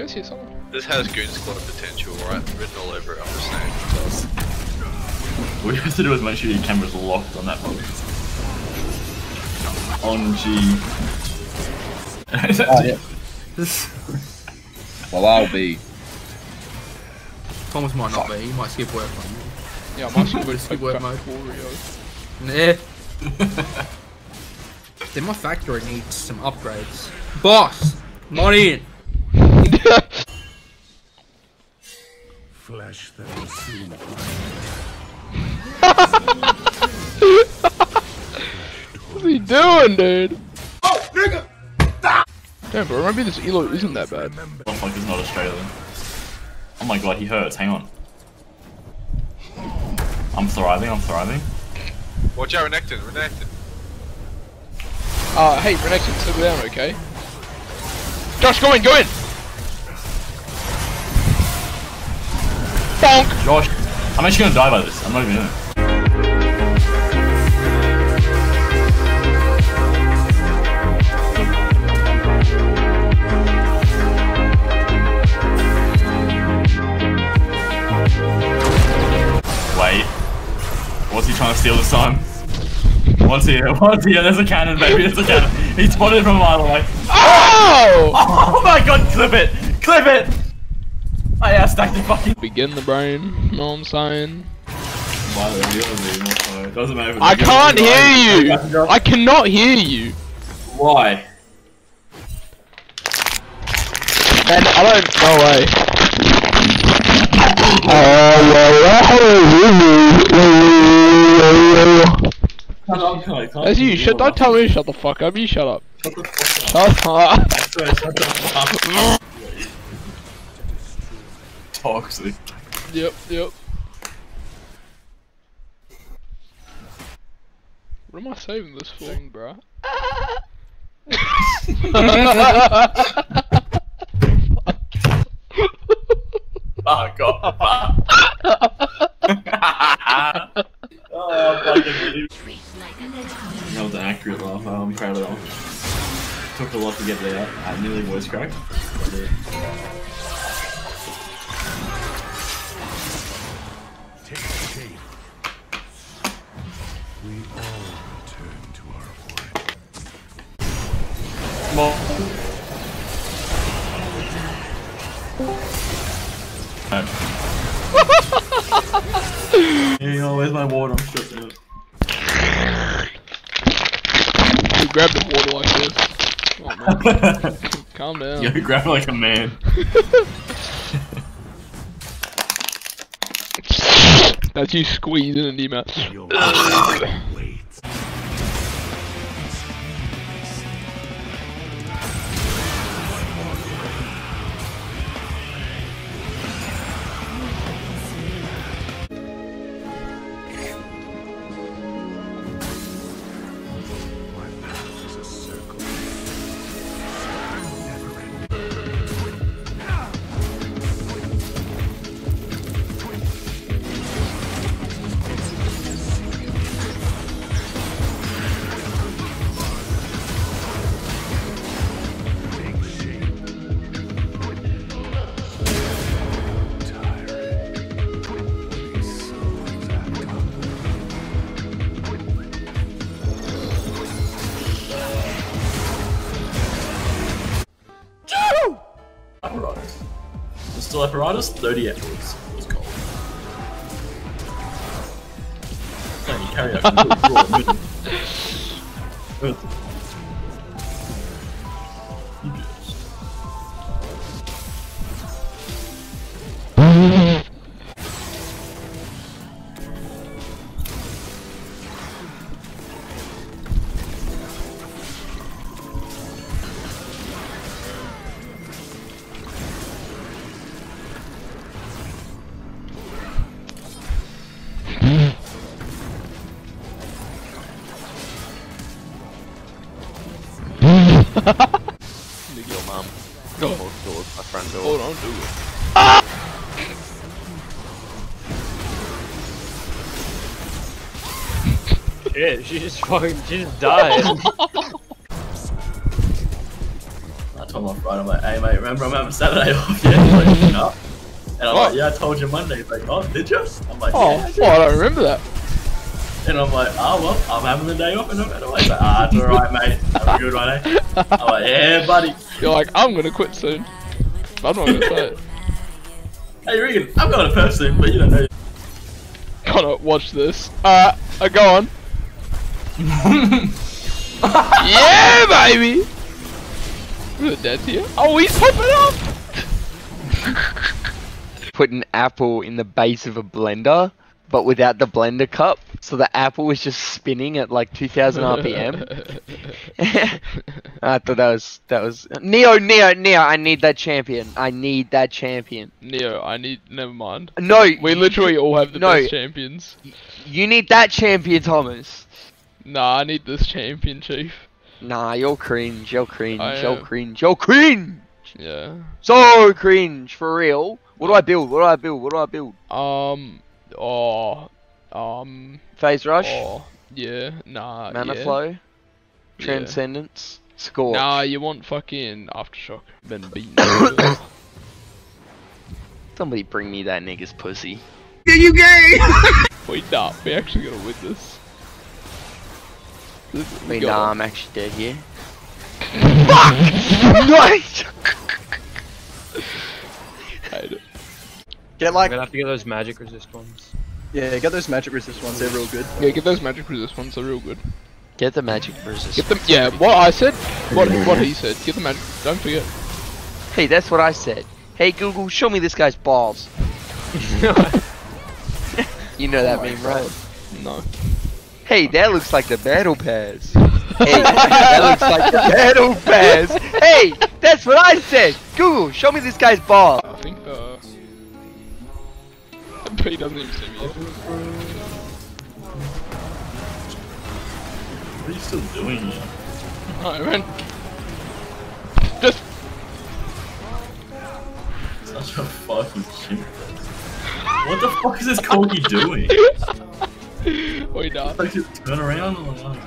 Go see someone. This has Goon Squad potential, right? Written all over it, I'm just saying. What you have to do is make sure your camera's locked on that one. On G. Oh, yeah. Well, I'll be. Thomas might not be. He might skip work on Yeah, I'm actually Would skip work mode. Wario. Nah. then my factory needs some upgrades. Boss, not in. Flesh that will soon What's he doing, dude? Oh, nigga! Damn, bro, maybe this Elo isn't that bad. Looks like he's not Australian. Oh my god, he hurts. Hang on. I'm thriving. I'm thriving. Watch out, Renekton, Renekton. Uh, hey, Renekton, settle down, okay? Josh, go in, go in! Josh, I'm actually gonna die by this. I'm not even doing it. Wait. What's he trying to steal this time? What's here? What's here? There's a cannon, baby. There's a cannon. He spotted it from a mile away. Oh! Oh my god, clip it! Clip it! I yeah, stacked the fucking. Begin the brain, know what I'm saying? Doesn't matter. I can't hear you! I cannot hear you! Why? Man, I don't. No way. That's you. Shut. Don't tell me to shut the fuck up. You shut up. Shut up. Toxic. Yep. Yep. What am I saving this for, bro? Oh ah, god. oh fucking That was an accurate laugh. I'm proud of that one. Took a lot to get there. I nearly voice cracked. My water? I'm stressing out. You grab the water like this. Oh. Calm down. You grab it like a man. That's you squeezing in your mouth. Apparatus, 30 episodes. It's called. Can you carry? Nigga, your mum. Go. Almost doors, my front door. Hold on, do it. Shit, she just fucking, she just died. I told my friend, I'm like, hey mate, remember I'm having Saturday off? Yeah, he's like, no. And I'm Oh. like, yeah, I told you Monday. He's like, oh, did you? I'm like, Oh, yeah. I did." oh, I don't remember that. And I'm like, oh well, I'm having the day off and I'm going away. He's like, ah, it's alright, mate. Have a good one, eh? I'm like, yeah, buddy. You're like, I'm gonna quit soon. I'm not gonna say it. Hey, Regan, I'm going to Perth soon, but you don't know. Connor, watch this. Uh, uh go on. yeah, baby! Is it dead here? Oh, he's popping up! put an apple in the base of a blender, but without the blender cup, so the apple was just spinning at like 2,000 RPM. I thought that was that was Neo, Neo, Neo. I need that champion. I need that champion. Neo, I need. Never mind. No, We literally all have the No. best champions. you need that champion, Thomas. Nah, I need this champion, Chief. Nah, you're cringe. You're cringe. I You're cringe. You're cringe. Yeah. So cringe for real. What do I build? What do I build? What do I build? Um. Oh. Um. Phase rush, Oh. Yeah. Nah. mana yeah. flow, Yeah. transcendence, score. Nah, you want fucking aftershock. Been beaten. Somebody bring me that nigga's pussy. Are you gay? Wait, nah. We actually gonna win this. This- we Wait, got nah. I'm actually dead here. Fuck! Nice! Get like. I'm like, gonna have to get those magic resist ones. yeah, get those magic resist ones. They're real good. Yeah, get those magic resist ones. They're real good. Get the magic resist. Get them. Yeah. What I said. What what he said. Get the magic. Don't forget. Hey, that's what I said. Hey Google, show me this guy's balls. You know that oh meme, right? No. Hey, that looks like the battle pass. hey, that looks like the battle pass. Hey, that's what I said. Google, show me this guy's balls. I think uh, uh. He doesn't even see me. What are you still doing here? Alright, man. Just. Such a fucking chimp. What the fuck is this corgi doing? Wait, nah. Like, just turn around and like,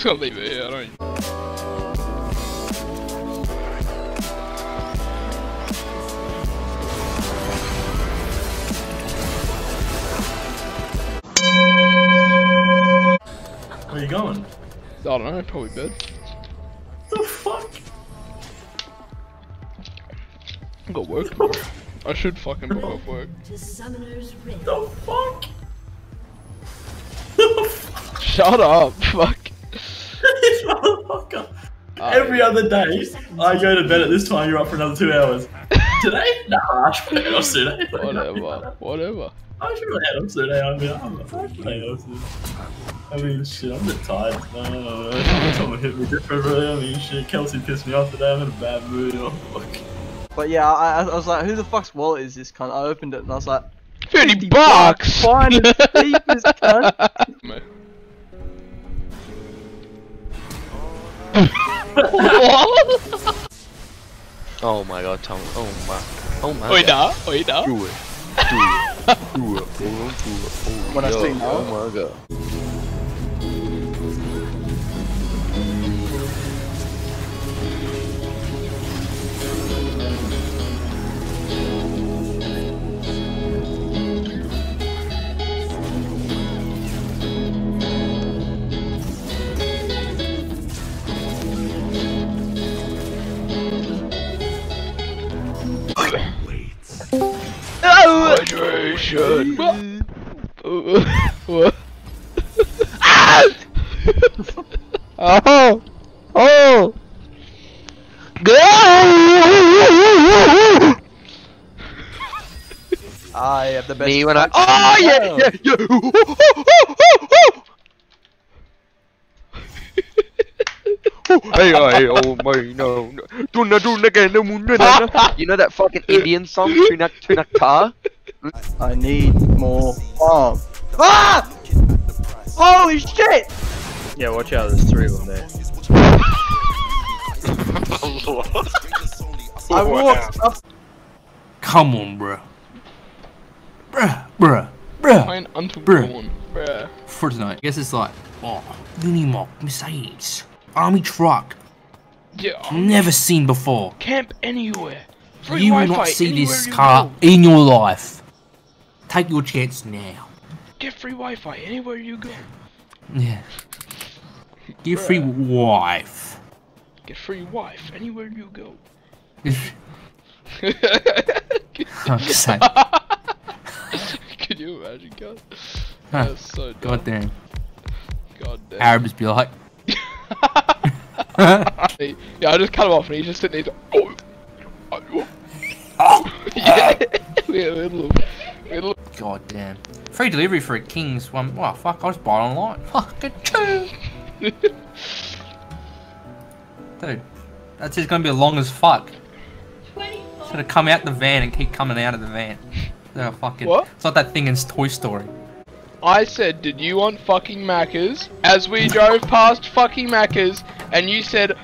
just gonna leave it here. I don't. where are you going? I don't know. Probably bed. The fuck? I got work tomorrow. I should fucking book off work. to Summoner's Rift. The fuck? Shut up. Fuck. This motherfucker. Every other day, I go to bed at this time, you're up for another two hours. Today? Nah, I should head off soon. eh? Whatever. Whatever. I should really head off soon. eh? I mean, I'm I should head off soon. I mean, shit, I'm a bit tired. No, no, no, no. Someone hit me different, really. I mean, shit, Kelsey pissed me off today. I'm in a bad mood. Oh, fuck. But yeah, I, I I was like, who the fuck's wallet is this cunt? I opened it and I was like, 50 bucks! Fine, cheapest cunt. Man. Oh my god, Tom. Oh my. Oh my. Wait, god. nah. Wait, nah. Do it. Do it. Do it. bro. Do it. Oh, When I yo. say no. Oh my god. I have the best. Me when I. touch in Oh the yeah, world. yeah, yeah. hey, hey, oh my, no, no. Tuna, tuna, tuna, tuna, tuna. You know that fucking Indian song, Tuna, Tuna Ka? I need more bomb. Ah! Holy shit! Yeah, watch out, there's three of them there. I walked up. Come on, bruh. Bruh, bruh, bruh. Playing Until Bruh. Dawn. Bruh. Fortnite. I guess it's like, oh, Unimog, Mercedes, Army truck, Yeah. I'm- never seen before. Camp anywhere. Free You will not see this car go. in your life. Take your chance now. Get free Wi-Fi anywhere you go. Yeah. Get free wife. Get free wife anywhere you go. Sake. Can you imagine, God? Huh. That's so dumb. God damn. God damn. Arabs be like, yeah, I just cut him off and he's just sitting there. Oh, oh, oh. yeah. we had a little, we had a little. God damn. Free delivery for a King's one. Well, fuck, I'll just buy it online. Fucking true. Dude, that's just gonna be long as fuck. It's gonna come out the van and keep coming out of the van. Uh, so fucking. What? It's not that thing in Toy Story. I said, did you want fucking Macca's? As we drove past fucking Macca's, and you said,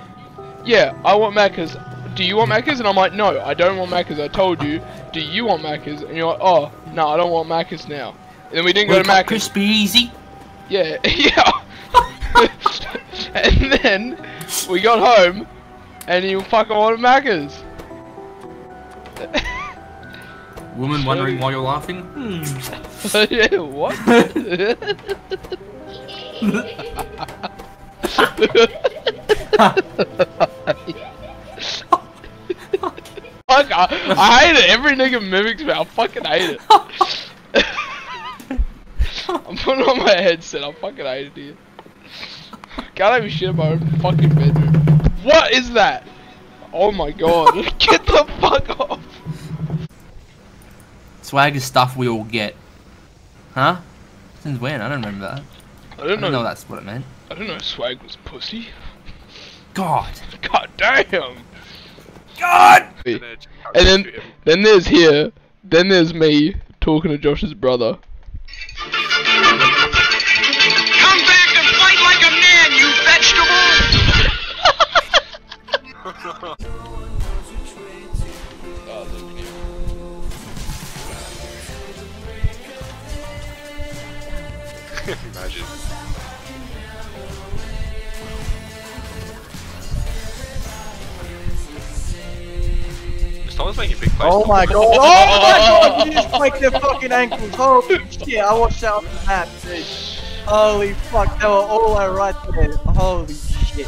yeah, I want Macca's. Do you want Macca's? And I'm like, no, I don't want Macca's. I told you. Do you want Macca's? And you're like, oh, no, I don't want Macca's now. And then we didn't go to Macca's. Crispy Easy. Yeah, yeah. and then we got home, and you fucking wanted Macca's. Woman wondering why you're laughing? Hmm. what? Fuck, I, I hate it. Every nigga mimics me. I fucking hate it. I'm putting on my headset. I fucking hate it here. Can't even shit in my own fucking bedroom. What is that? Oh my god. Get the fuck off. Swag is stuff we all get. Huh? Since when? I don't remember that. I I don't don't know. know that's what it meant. I don't know swag was pussy. God. God damn. God! And then, then there's here, then there's me talking to Josh's brother. Oh my god! Oh my god! You just break their fucking ankles! Holy shit! I watched that on the map, dude. Holy fuck! They were all the way right there. Holy shit!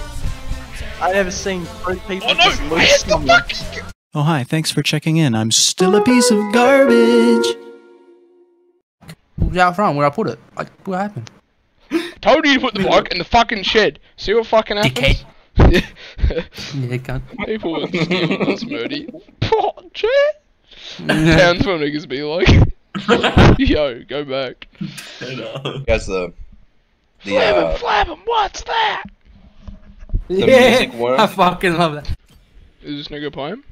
I never seen three people Oh no! just lose the someone. fucking. Oh, hi, thanks for checking in. I'm still a piece of garbage. What was out front where I put it? Like, what happened? Told you to put the block in the fucking shed. See what fucking happens? Dickhead. Yeah. Yeah, cunt. People were stealing us, Moody. Oh, shit! Townsville niggas be like, yo, go back. And, Guys, the the Flab him, uh, flab him, what's that? The yeah, music worm? I fucking love that. Is this nigga playing?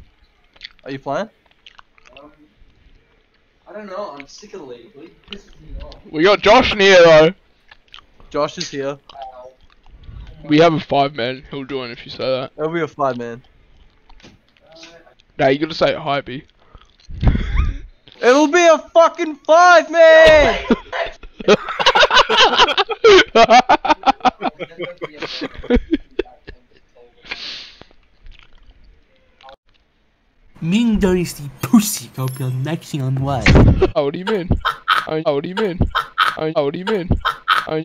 Are you playing? I don't know. I'm sick of the league. League me off. We got Josh in here though. Josh is here. We have a five man. He'll join if you say that. It'll be a five man. Nah, you gotta say it hypey. It'll be a fucking five man. Ming Dynasty pussy hope you're next on way. oh, what do you mean? Oh, oh, what do you mean? Oh, oh, what do you mean? Oh,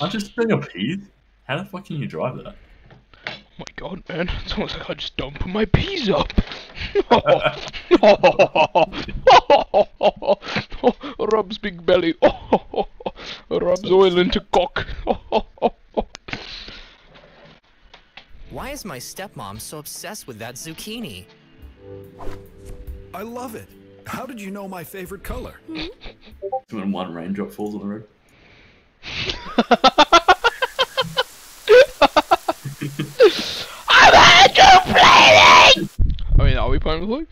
I'm just being a peas. How the fuck can you drive that? Oh my god, man. It's almost like I just don't put my peas up. Rubs big belly. Rubs oil into cock. Why is my stepmom so obsessed with that zucchini? I love it. How did you know my favorite color? Hmm? When one raindrop falls on the road. I mean, are we playing with Luke?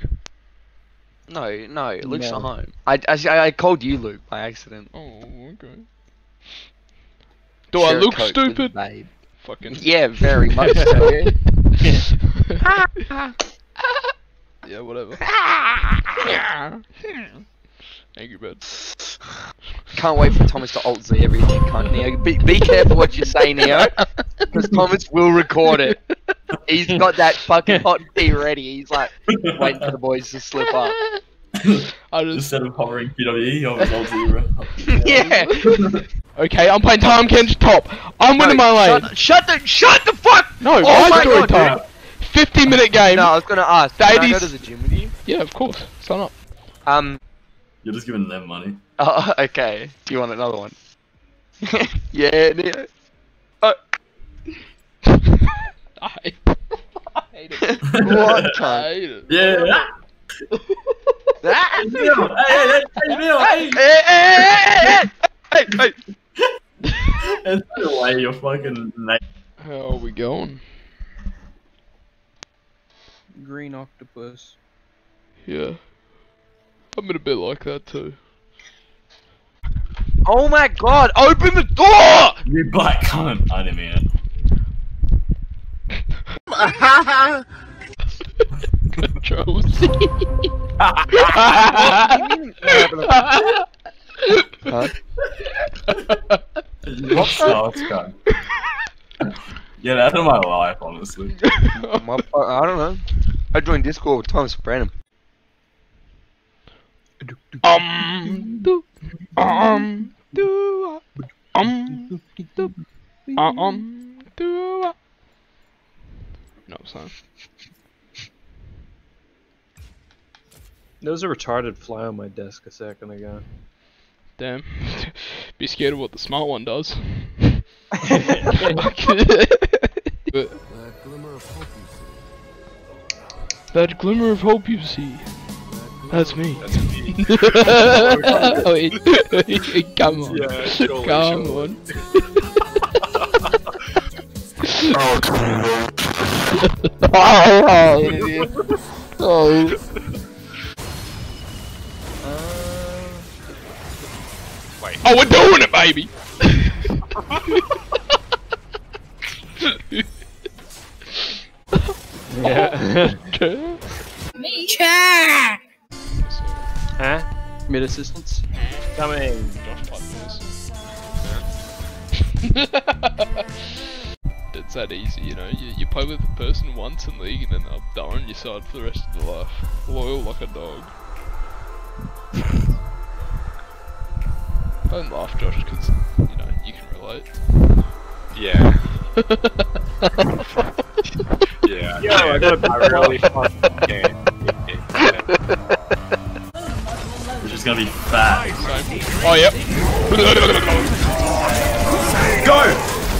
No, no, Luke's No. not home. I, I, I called you Luke by accident. Oh, okay. Do I Share look Coke with stupid? babe. Fucking. Yeah, very much so. yeah, whatever. Angry Bird. Can't wait for Thomas to alt Z everything, cunt Neo. Be, be careful what you say, Neo, because Thomas will record it. He's got that fucking hot tea ready. He's like waiting for the boys to slip up. I just Instead of hovering PWE, I was all zero. yeah. Okay, I'm playing Tahm Kench top. I'm winning my lane. Shut, shut the shut the fuck. No, Oh my my story God, time. 50 minute game. No, I was gonna ask. The Can I go to the gym with you? Yeah, of course. Sign up. Um. You're just giving them money. Oh, okay. Do you want another one? yeah, Neo. Oh. I hate, it. what? I hate it. Yeah. Ah! Neil, hey, hey, hey, Neil, hey. Hey, hey, hey, hey, hey. And the way you're fucking na- How are we going? Green octopus. Yeah. I'm in a bit like that too. Oh my god, open the door! You black cunt. I didn't mean it. Control C. Huh? You sucks, cunt. Get out of my life, honestly. My, I don't know. I joined Discord with Thomas Branham. Um, do, um, do, um, do, um, do. No, son. There was a retarded fly on my desk a second ago. Damn. Be scared of what the smart one does. But that glimmer of hope you see. That's me. That's me. Wait, wait, come on. Yeah, surely, come surely. on. oh. Wait. Oh, we're doing it, baby! Yeah. Cha! Mid assistance? Coming. it's that easy, you know. You, you play with a person once in league and then they'll die on your side for the rest of their life. Loyal like a dog. Don't laugh, Josh, because, you know, you can relate. Yeah. yeah. Yo, I got a big I really fly. fucking can. Yeah. Which is gonna be fat. Oh, yep. Go!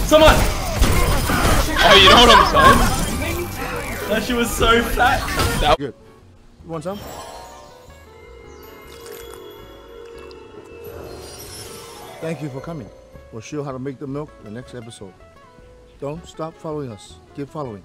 Someone! Oh, you know what I'm saying? That shit was so fat. That Good. You want some? Thank you for coming. We'll show you how to make the milk in the next episode. Don't stop following us. Keep following.